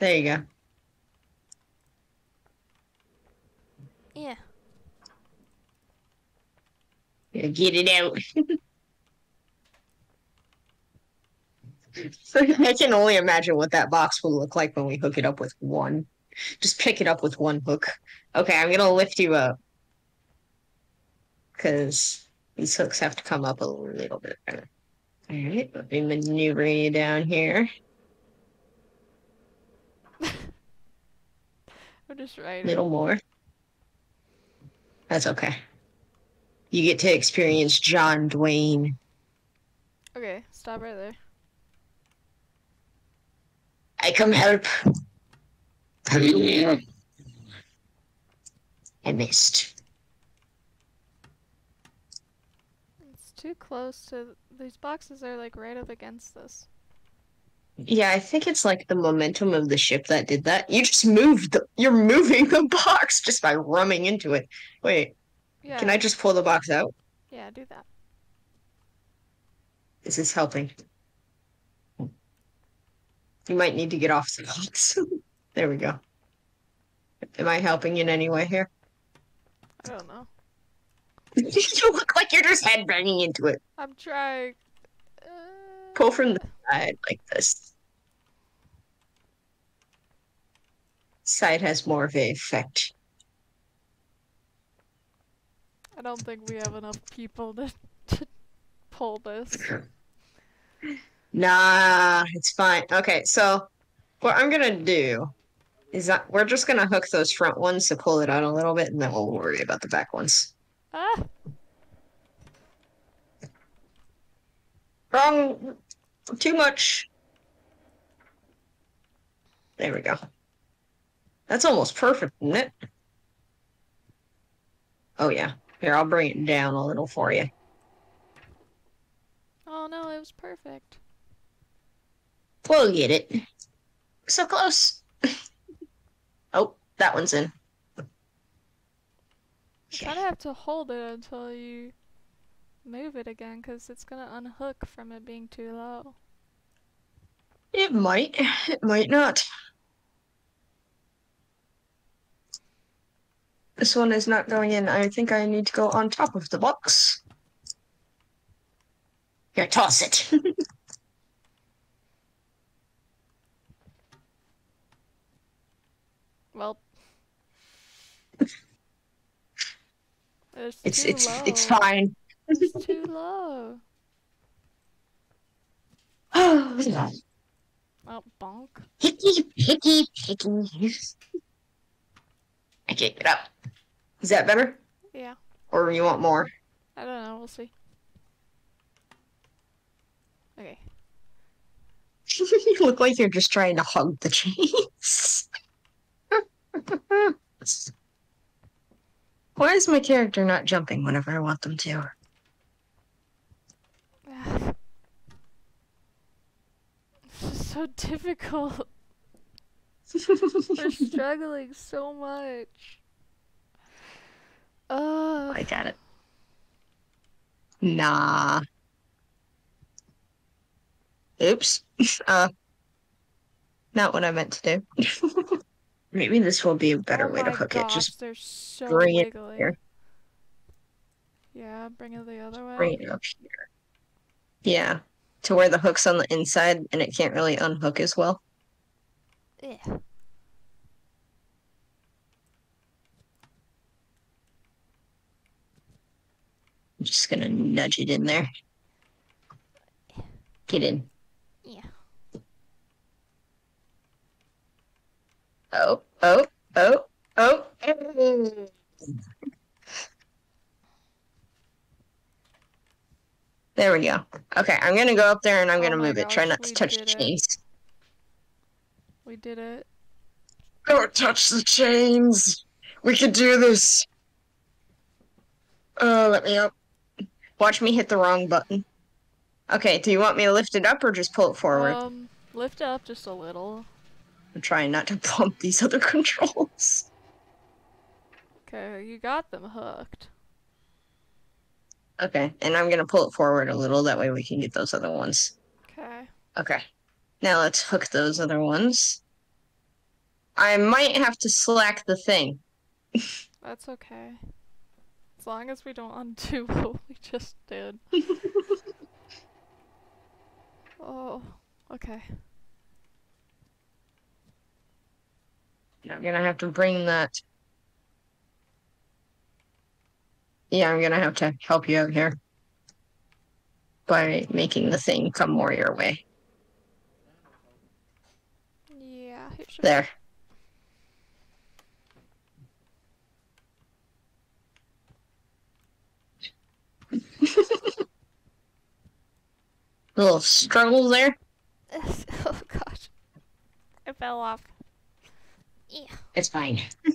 There you go. Yeah. Yeah, Get it out. So I can only imagine what that box will look like when we hook it up with one. Just pick it up with one hook. Okay, I'm gonna lift you up. Because these hooks have to come up a little bit better. Alright, let me maneuver you down here. I'm just right. A little more. That's okay. You get to experience John Dwayne. Okay, stop right there. I come help. I missed. It's too close to these boxes are like right up against this. Yeah, I think it's like the momentum of the ship that did that. You just moved the you're moving the box just by rumming into it. Wait, Yeah. can I just pull the box out? Yeah, do that. Is this helping? You might need to get off the box. there we go. Am I helping in any way here? I don't know. you look like you're just headbanging into it. I'm trying. Uh, Pull from the side like this. Side has more of a effect. I don't think we have enough people to, to pull this. Nah, it's fine. Okay, so what I'm gonna do is that we're just gonna hook those front ones to pull it out a little bit, and then we'll worry about the back ones. Ah! Wrong. Too much. There we go. That's almost perfect, isn't it? Oh yeah. Here, I'll bring it down a little for you. Oh no, it was perfect. We'll get it. So close. oh, that one's in. You kind of have to hold it until you move it again, because it's gonna unhook from it being too low. It might. It might not. This one is not going in. I think I need to go on top of the box. Here, toss it. Well, it's it's it's low. it's fine. It's too low. Oh, oh, bonk. hickey, hickey. I can't get up. Is that better? Yeah. Or you want more? I don't know. We'll see. Okay. you look like you're just trying to hug the chains. Why is my character not jumping whenever I want them to? This is so difficult. We're struggling so much. Ugh. I got it. Nah. Oops. Uh, not what I meant to do. Maybe this will be a better oh way to hook gosh, it. Just they're so bring it wiggly. here. Yeah, bring it the other way. bring it up here. Yeah, to where the hook's on the inside and it can't really unhook as well. Yeah. I'm just gonna nudge it in there. Get in. Yeah. Oh, oh, oh, oh. oh. There we go. Okay, I'm gonna go up there and I'm Oh gonna move it. Try not to touch the chains. it. We did it. Don't touch the chains. We can do this. Oh, let me up. Watch me hit the wrong button. Okay, do you want me to lift it up or just pull it forward? Um, lift it up just a little. I'm trying not to bump these other controls. Okay, you got them hooked. Okay, and I'm gonna pull it forward a little. That way we can get those other ones. Okay. Okay. Now let's hook those other ones. I might have to slack the thing. That's okay. As long as we don't undo what we just did. oh, okay. I'm gonna have to bring that. Yeah, I'm gonna have to help you out here by making the thing come more your way. Yeah, it should There. little struggle there. oh gosh. I fell off. Yeah. It's fine.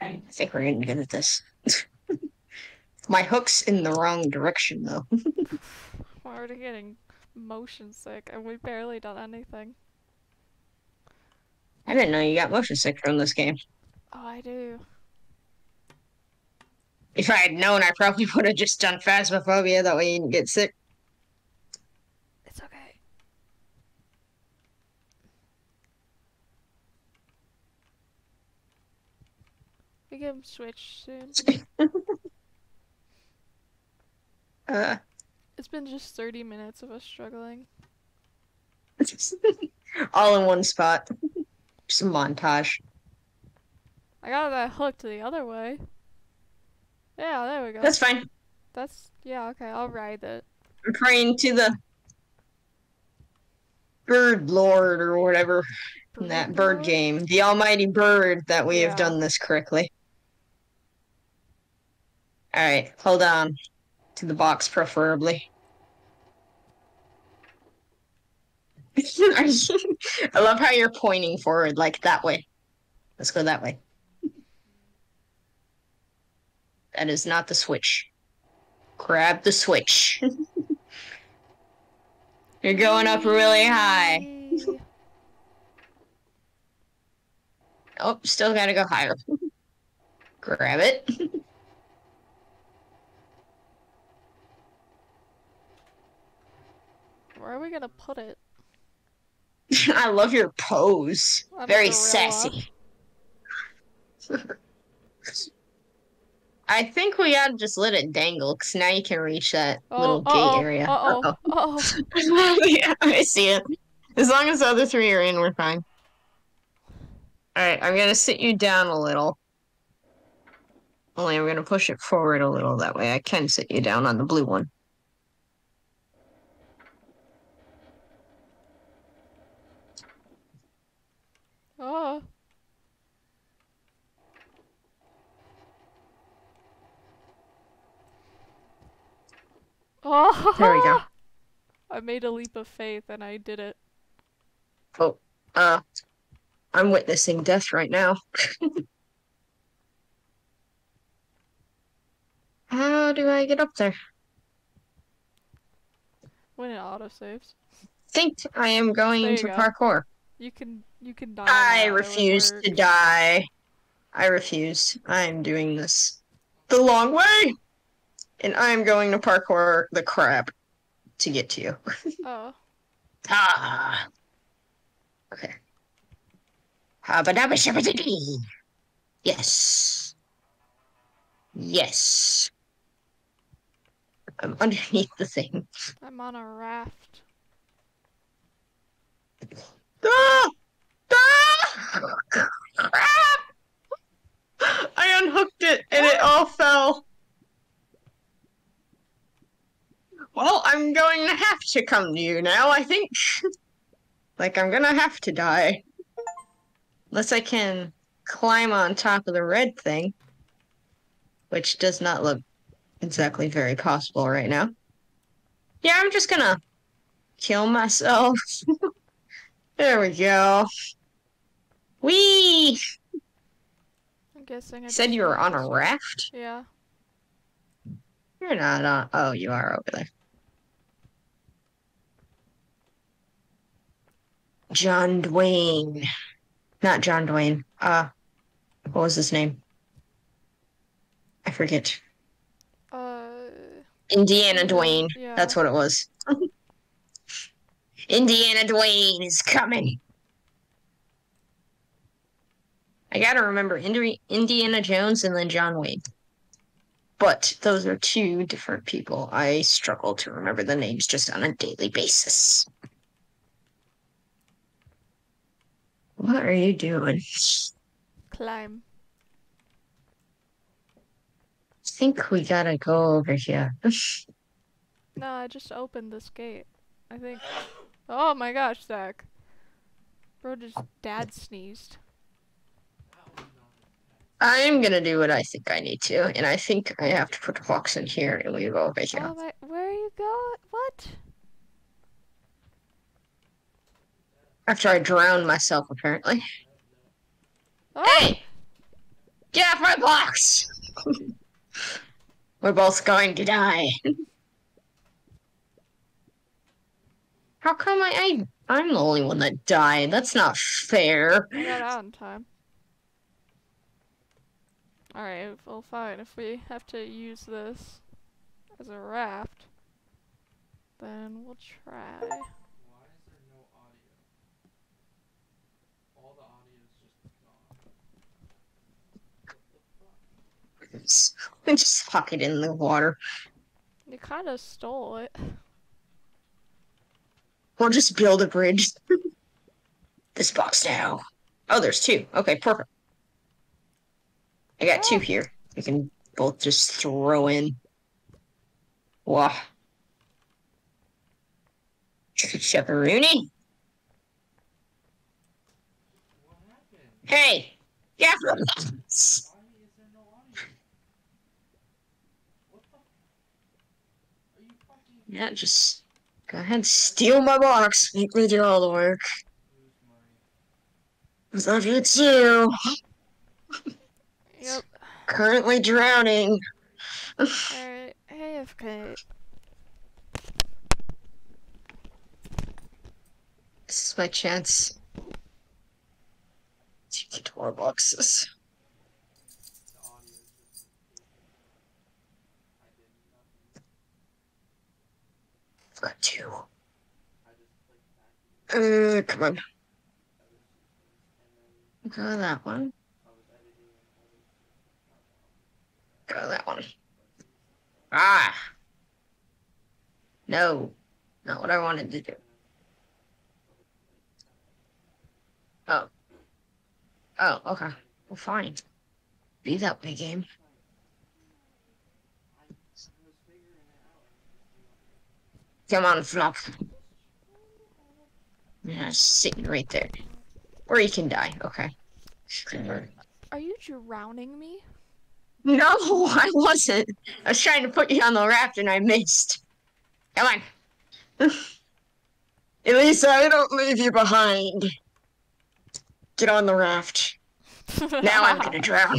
I think we're getting good at this. My hook's in the wrong direction, though. We're already getting motion sick and we've barely done anything. I didn't know you got motion sick from this game. Oh, I do. If I had known, I probably would have just done Phasmophobia. That way you didn't get sick. It's okay. We can switch soon. Uh, It's been just 30 minutes of us struggling. all in one spot. Just a montage. I got that hooked the other way. Yeah, there we go. That's fine. That's yeah, okay, I'll ride it. I'm praying to the bird lord or whatever in that bird Lord? game, the almighty bird, that we Yeah. have done this correctly. All right, hold on to the box, preferably. I love how you're pointing forward, like that way. Let's go that way. That is not the switch. Grab the switch. You're going up really high. Oh, still gotta go higher. Grab it. Where are we gonna put it? I love your pose. A Very sassy. I think we gotta just let it dangle, because now you can reach that Oh, little gate uh-oh, area. Uh-oh. Uh-oh. Uh-oh. yeah, I see it. As long as the other three are in, we're fine. Alright, I'm gonna sit you down a little. Only I'm gonna push it forward a little, that way I can sit you down on the blue one. Oh. Oh. There we go. I made a leap of faith and I did it. Oh, uh, I'm witnessing death right now. How do I get up there? When it autosaves. think I am going to go. parkour. You can you can die. I refuse to die. I refuse. I'm doing this the long way. And I'm going to parkour the crap to get to you. Oh. Ah. Okay. Yes. Yes. I'm underneath the thing. I'm on a raft. Ah! I unhooked it and it all fell. Well, I'm going to have to come to you now, I think. like, I'm gonna have to die. Unless I can climb on top of the red thing. Which does not look exactly very possible right now. Yeah, I'm just gonna kill myself. there we go. Wee! I'm guessing. I Said you were on a raft? Yeah. You're not on. Oh, you are over there. John Dwayne. Not John Dwayne. Uh, what was his name? I forget. Uh. Indiana Dwayne. yeah. That's what it was. Indiana Dwayne is coming. I gotta remember Indiana Jones and then John Wayne. But those are two different people. I struggle to remember the names just on a daily basis. What are you doing? Climb. I think we gotta go over here. No, I just opened this gate. I think. Oh my gosh, Zach. Bro, just dad sneezed. I'm gonna do what I think I need to, and I think I have to put the box in here and we go over here. Oh my, where are you going? What? After I drown myself, apparently. Oh, Hey! Get off my box! We're both going to die. How come I, I I'm the only one that died? That's not fair. I got out in time. Alright, well fine. If we have to use this as a raft, then we'll try. Why is there no audio? All the audio is just gone. What the fuck? Just huck it in the water. You kinda stole it. We'll just build a bridge. this box now. Oh, there's two. Okay, perfect. I got two oh. here. We can both just throw in. Wow. Chaperoonie? Hey! Yeah! Why is there no audio? What the? Are you fucking? Yeah, just go ahead, and steal my box. Make me do all the work. Who's my? Love you too. Currently drowning. Alright, AFK. This is my chance to get more boxes. The audio is just. I did nothing. I've got two. I just clicked back Uh, come on. Go that one. I was editing and other shit. Go that one. Ah! No. Not what I wanted to do. Oh. Oh, okay. Well, fine. Be that way, game. I was figuring it out. Come on, Flop. Yeah, sitting right there. Or you can die. Okay. Are you drowning me? No, I wasn't. I was trying to put you on the raft and I missed. Come on. At least I don't leave you behind. Get on the raft. Now I'm gonna drown.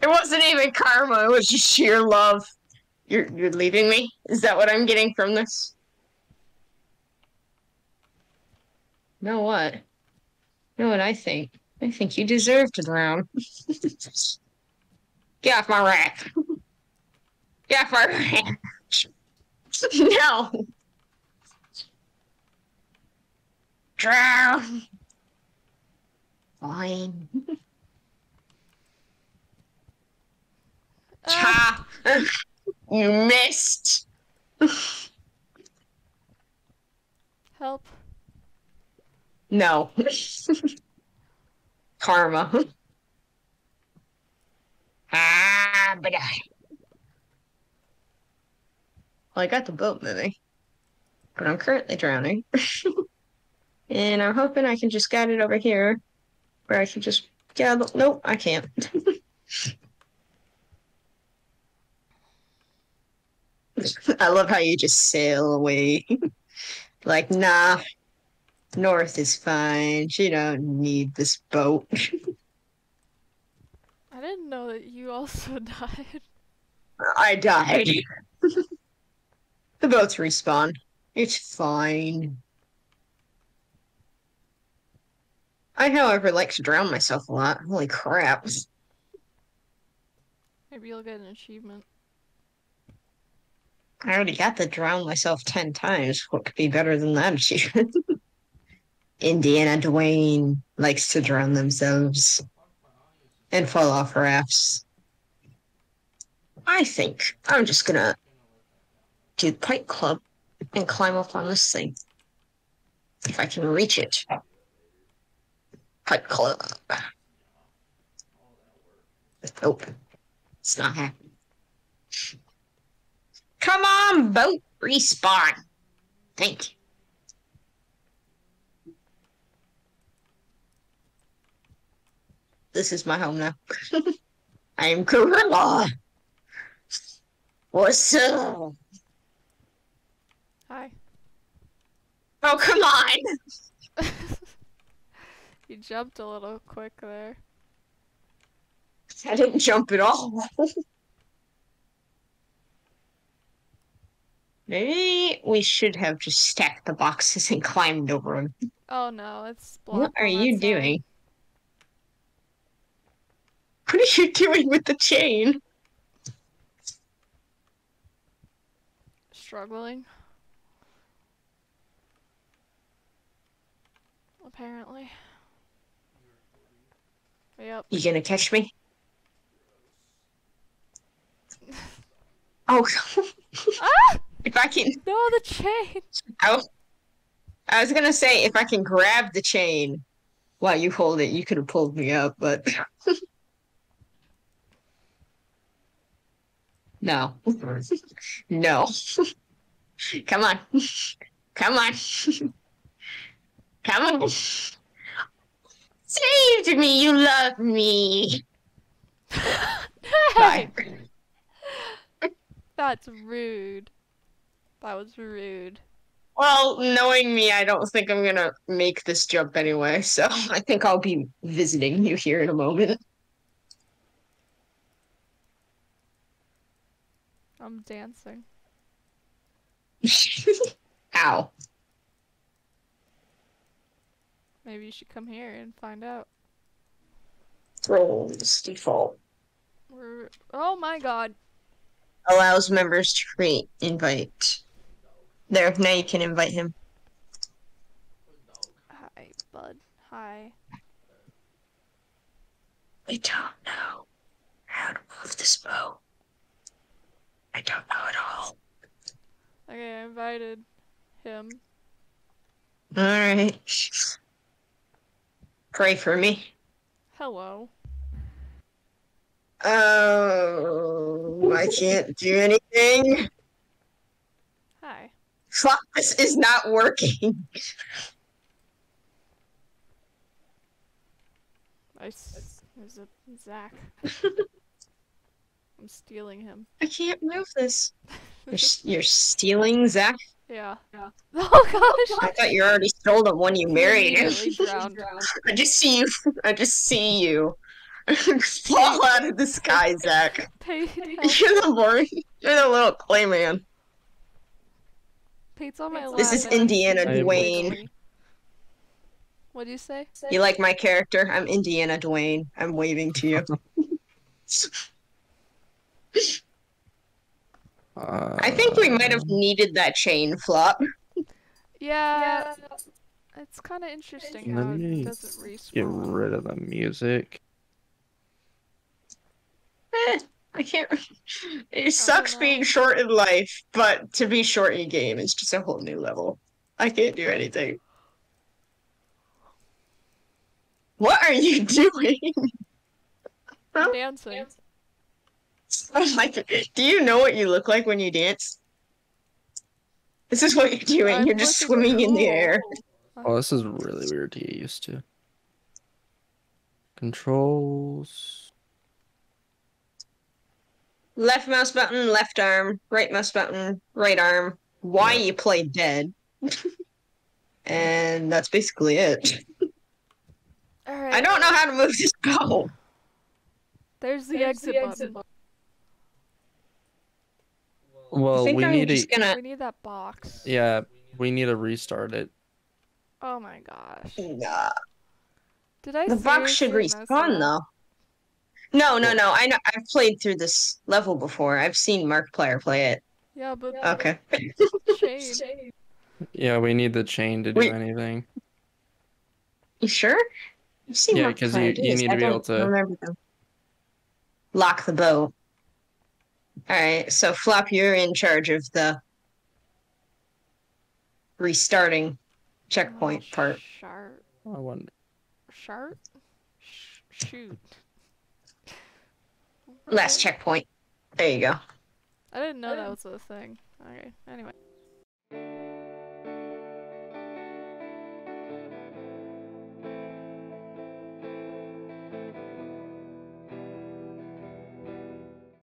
it wasn't even karma, it was just sheer love. You're you're leaving me? Is that what I'm getting from this? know what? You know what I think? I think you deserve to drown. Get off my rack. Get off my raft. no. Drown. Fine. Ah, Ha! You missed. help. No. Karma. But I. Well, I got the boat moving, but I'm currently drowning. and I'm hoping I can just get it over here, where I can just the- Nope, I can't. I love how you just sail away. like, nah, North is fine. She don't need this boat. I didn't know that you also died. I died. the boats respawn. It's fine. I, however, like to drown myself a lot. Holy crap. Maybe you'll get an achievement. I already got to drown myself ten times. What could be better than that achievement? Indiana Dwayne likes to drown themselves and fall off rafts. I think I'm just gonna do the Fight Club and climb up on this thing. If I can reach it. Fight Club. Oh, it's not happening. Come on, boat, respawn. Thank you. This is my home now. I am Gorilla. What's up? Hi. Oh, come on. you jumped a little quick there. I didn't jump at all. Maybe we should have just stacked the boxes and climbed over them. Oh no, it's What are you side. doing? What are you doing with the chain? Struggling. Apparently. Yep. You gonna catch me? Oh, ah! if I can, No, the chain! Oh. I was gonna say if I can grab the chain while you hold it, you could have pulled me up, but no, no. Come on, come on, come on. Oh. Saved me, you love me. Bye. That's rude. That was rude. Well, knowing me, I don't think I'm gonna make this jump anyway, so I think I'll be visiting you here in a moment. I'm dancing. Ow. Maybe you should come here and find out. Roles default We're... Oh my god. allows members to create invite. There, now you can invite him. Hi, bud. Hi. I don't know how to move this bow. I don't know at all. Okay, I invited him. Alright. Pray for me. Hello. Oh, I can't do anything. Hi. Fuck, this is not working. Nice. There's a Zach. I'm stealing him. I can't move this. You're, you're stealing Zach? yeah. yeah. Oh, oh gosh. I thought you already stole the one you married. Immediately drowned. I just see you. I just see you. Fall out of the sky, Zach. Pate. You're the boy. You're the little clay man. Pate's on my lap. This is Indiana Dwayne. What do you say? You like my character? I'm Indiana Dwayne. I'm waving to you. Uh, I think we might have needed that chain flop. Yeah. yeah. It's kind of interesting Let how me it doesn't respawn. get rid of the music. Eh, I can't. It sucks being short in life, but to be short in game is just a whole new level. I can't do anything. What are you doing? I'm dancing. I'm like, do you know what you look like when you dance? This is what you're doing. I'm you're just looking swimming in the air. Oh, this is really weird to get used to. Controls. Left mouse button, left arm. Right mouse button, right arm. Why Yeah. you play dead. and that's basically it. All right. I don't know how to move this bow. There's the There's exit the button. exit I Well, we I'm need just to. gonna. We need that box. Yeah, we need to restart it. Oh my gosh. Nah. Did I The box should respawn though. No, no, no. I know. I've played through this level before. I've seen Markiplier play it. Yeah, but Okay. chain. Yeah, we need the chain to do Wait. anything. You sure? You seem Yeah, up 'cause to you- you ideas. need to I be able to- remember them. Lock the bow. All right, so Flop, you're in charge of the restarting checkpoint oh, part. Sharp. Oh, I wonder. Shart? Sh- shoot. Last checkpoint. There you go. I didn't know that was a thing. Okay, anyway.